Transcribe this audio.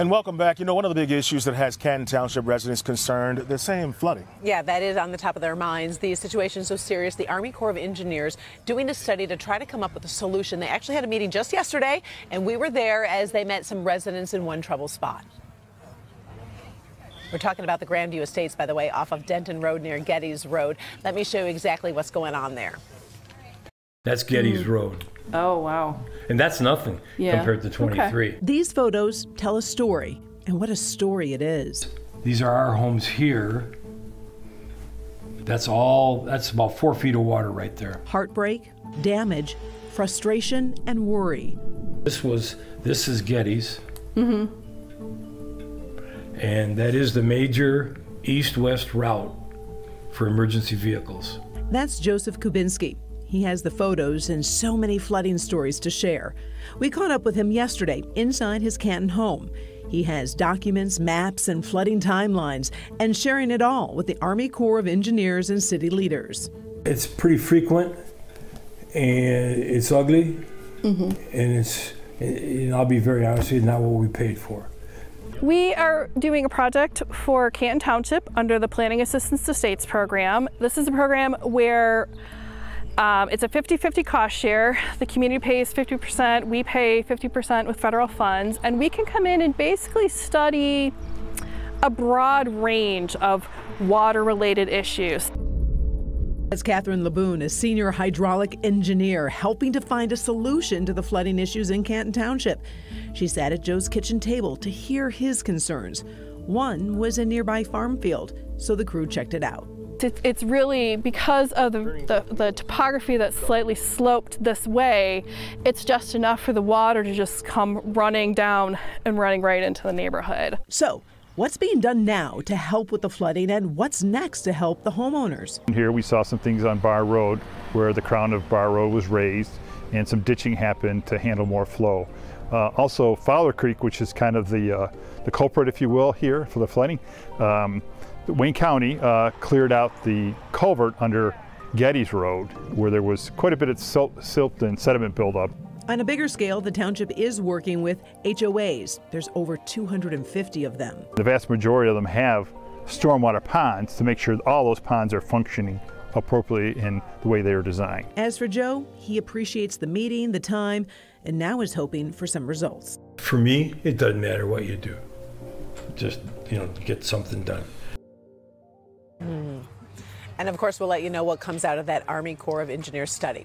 And welcome back. You know, one of the big issues that has Canton Township residents concerned, the same flooding. Yeah, that is on the top of their minds. The situation is so serious. The Army Corps of Engineers doing a study to try to come up with a solution. They actually had a meeting just yesterday, and we were there as they met some residents in one trouble spot. We're talking about the Grandview Estates, by the way, off of Denton Road near Geddes Road. Let me show you exactly what's going on there. That's Geddes Road. Oh, wow. And that's nothing Yeah. compared to Okay. 23. These photos tell a story, and what a story it is. These are our homes here. That's all, that's about four feet of water right there. Heartbreak, damage, frustration, and worry. This was, this is Geddes. Mm-hmm. And that is the major east-west route for emergency vehicles. That's Joseph Kubinski. He has the photos and so many flooding stories to share. We caught up with him yesterday inside his Canton home. He has documents, maps, and flooding timelines, and sharing it all with the Army Corps of Engineers and city leaders. It's pretty frequent, and it's ugly, mm-hmm. and it's, and I'll be very honest with you, not what we paid for. We are doing a project for Canton Township under the Planning Assistance to States program. This is a program where um, it's a 50-50 cost share. The community pays 50%, we pay 50% with federal funds, and we can come in and basically study a broad range of water-related issues. That's Katherine Labuhn, a senior hydraulic engineer, helping to find a solution to the flooding issues in Canton Township. She sat at Joe's kitchen table to hear his concerns. One was a nearby farm field, so the crew checked it out. It- It's really because of the, the, the topography that's slightly sloped this way, it's just enough for the water to just come running down and running right into the neighborhood. So, what's being done now to help with the flooding, and what's next to help the homeowners? Here we saw some things on Bar Road where the crown of Bar Road was raised and some ditching happened to handle more flow. Uh, also Fowler Creek, which is kind of the, uh, the culprit, if you will, here for the flooding. Um, Wayne County uh, cleared out the culvert under Geddes Road where there was quite a bit of silt, silt and sediment buildup. On a bigger scale, the township is working with HOAs. There's over 250 of them. The vast majority of them have stormwater ponds to make sure all those ponds are functioning appropriately in the way they are designed. As for Joe, he appreciates the meeting, the time, and now is hoping for some results. For me, it doesn't matter what you do. Just, you know, get something done. And of course, we'll let you know what comes out of that Army Corps of Engineers study.